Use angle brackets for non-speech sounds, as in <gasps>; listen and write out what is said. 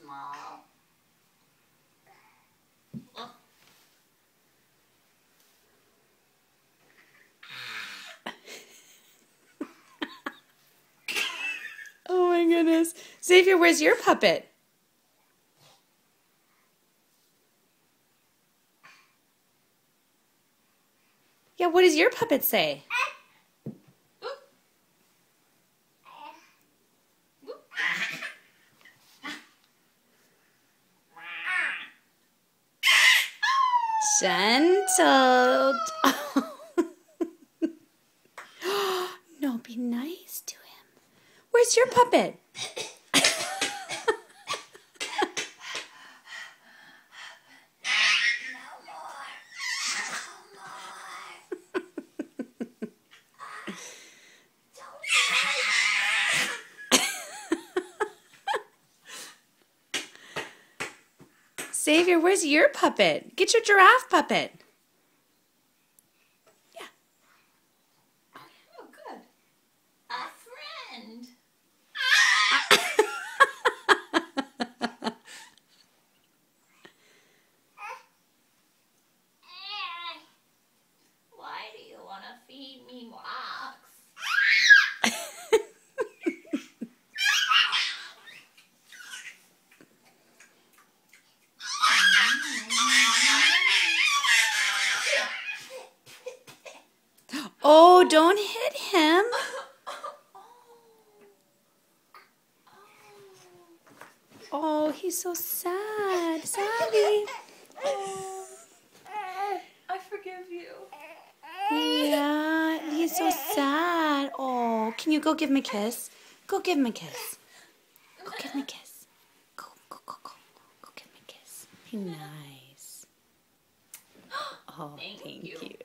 small. Oh. <laughs> oh my goodness. Xavier, where's your puppet? Yeah, what does your puppet say? Gentle. <gasps> no, be nice to him. Where's your puppet? Xavier, where's your puppet? Get your giraffe puppet. Yeah. Oh, good. A friend. Ah. <laughs> Eh, eh. Why do you want to feed me rocks? Oh, don't hit him. <laughs> Oh. oh, he's so sad. Sally. I forgive you. Yeah, he's so sad. Oh, can you go give him a kiss? Go give him a kiss. Go give him a kiss. Go, go, go, go. Go give him a kiss. Be nice. <gasps> Oh, Thank thank you. you.